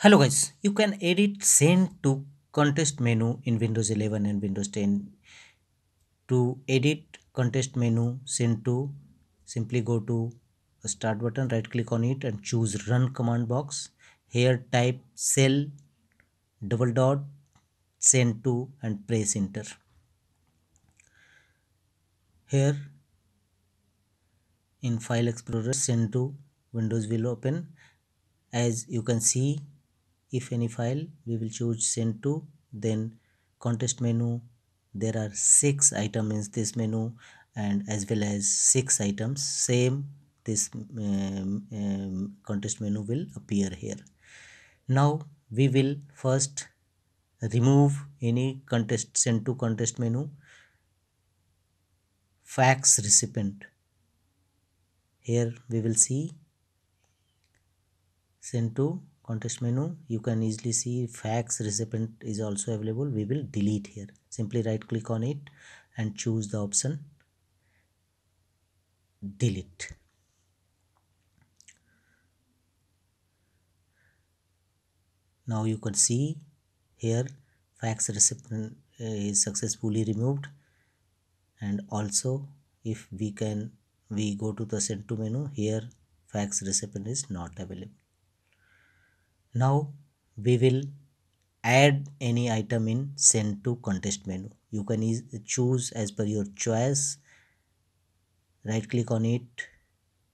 Hello guys, you can edit send to context menu in Windows 11 and Windows 10. To edit context menu send to simply go to start button right click on it and choose run command box. Here type shell double dot send to and press enter. Here in file explorer send to windows will open as you can see if any file we will choose send to then context menu. There are six items in this menu and as well as six items. Same this um, um, context menu will appear here. Now we will first remove any context send to context menu. Fax recipient. Here we will see send to context menu. You can easily see fax recipient is also available. We will delete here. Simply right click on it and choose the option delete. Now you can see here fax recipient uh, is successfully removed. And also if we can we go to the send to menu here fax recipient is not available now we will add any item in send to context menu. You can choose as per your choice. Right click on it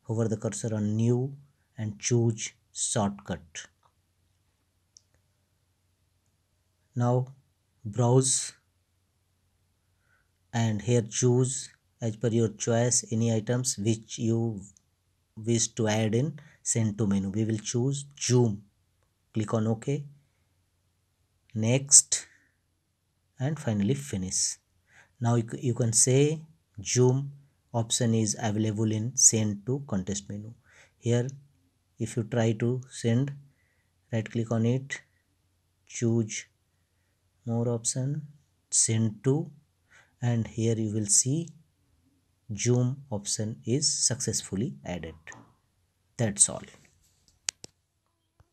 hover the cursor on new and choose shortcut. Now browse and here choose as per your choice any items which you wish to add in send to menu. We will choose zoom click on ok next and finally finish. Now you, you can say zoom option is available in send to context menu. Here if you try to send right click on it choose more option send to and here you will see zoom option is successfully added. That's all